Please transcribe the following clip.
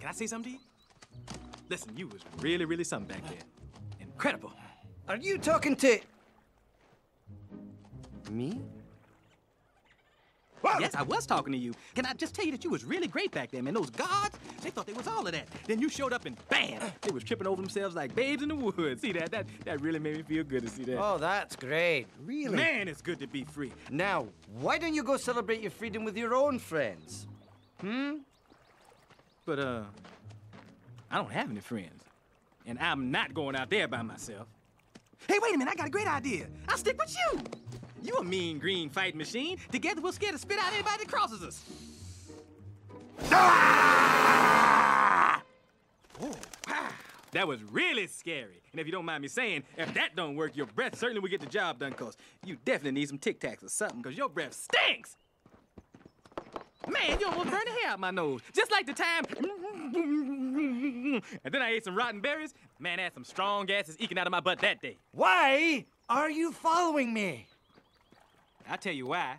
can I say something to you? Listen, you was really, really something back there. Incredible. Are you talking to me? Yes, I was talking to you. Can I just tell you that you was really great back there, man? Those guards, they thought they was all of that. Then you showed up and bam, they was tripping over themselves like babes in the woods. See that? That that really made me feel good to see that. Oh, that's great. Really? Man, it's good to be free. Now, why don't you go celebrate your freedom with your own friends? Hmm? But uh, I don't have any friends, and I'm not going out there by myself. Hey, wait a minute! I got a great idea. I'll stick with you. You a mean green fighting machine. Together we'll scare the spit out anybody that crosses us. Ah! Oh, wow. That was really scary. And if you don't mind me saying, if that don't work, your breath certainly will get the job done, cause you definitely need some Tic Tacs or something, cause your breath stinks. Man, you almost burned the hair out my nose. Just like the time. And then I ate some rotten berries. Man, I had some strong gases eking out of my butt that day. Why are you following me? I'll tell you why.